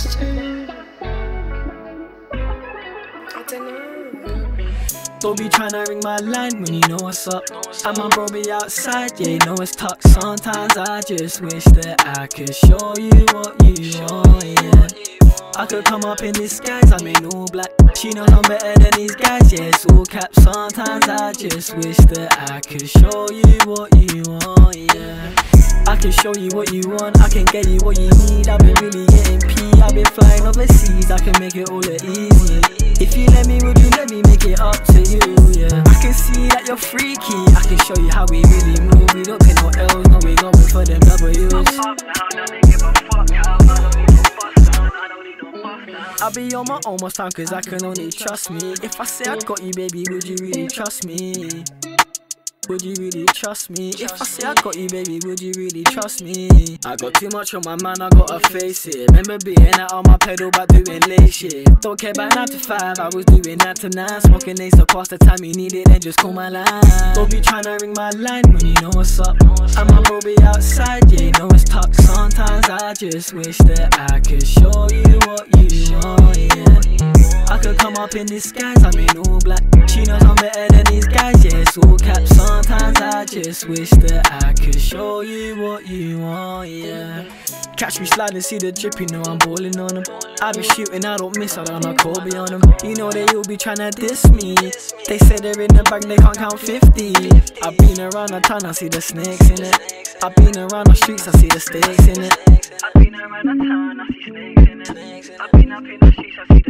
Question. I don't know. Don't be tryna ring my line when you know what's up. And my bro be outside, yeah, you know it's tucked. Sometimes I just wish that I could show you what you want, yeah. I could come up in disguise, I'm in all black. She knows I'm better than these guys, yeah, it's all cap. Sometimes I just wish that I could show you what you want, yeah. I can show you what you want, I can get you what you need. I've been really getting P, I've been flying overseas, I can make it all look easy. If you let me, would you let me make it up to you? Yeah. I can see that you're freaky. I can show you how we really move. We don't take no L's, no we going for them W's. I'll be on my own most time cause I can only trust me. If I say I got you, baby, would you really trust me? Would you really trust me? If I say I got you, baby, would you really trust me? I got too much on my mind, I gotta mm. face it. Remember being out on my pedal, but doing late shit. Don't care about 9 to mm. 5, I was doing that to 9. Smoking ace pass the time you need it, then just call my line. Don't be trying to ring my line when you know what's up. And my bro be outside, yeah, you know it's tucked. Sometimes I just wish that I could show you what you want, yeah. I could come up in disguise, I'm in all black. She just wish that I could show you what you want, yeah. Catch me sliding, see the drip, you know I'm balling on them. I be shooting, I don't miss, I don't know Kobe on them. You know they all be trying to diss me. They say they're in the bag, they can't count 50. I've been around the town, I see the snakes in it. I've been around the streets, I see the stakes in it. I've been around the town, I see snakes in it. I've been up in the streets, I see the